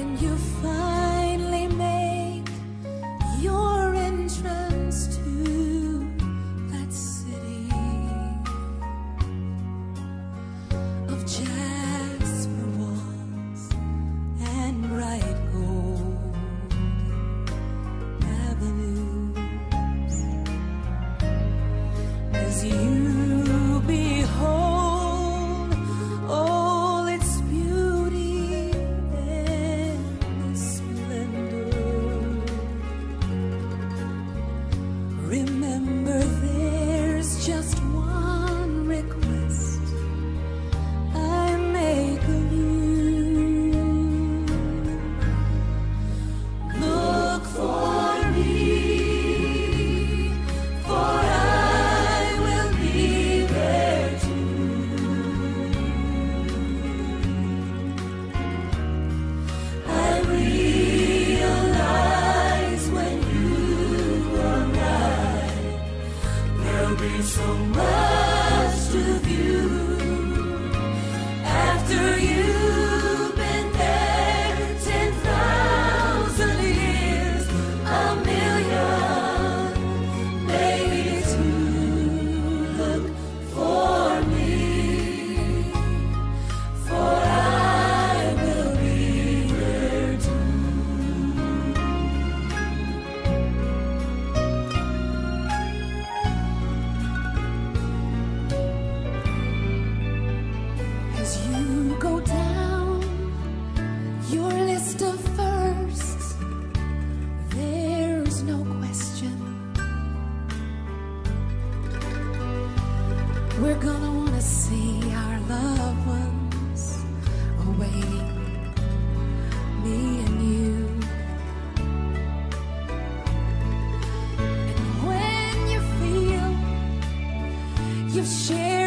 you finally make your entrance to that city of jasper walls and bright gold avenues, as you so much to view. After you've of firsts, there's no question. We're gonna wanna see our loved ones awaiting me and you. And when you feel you've shared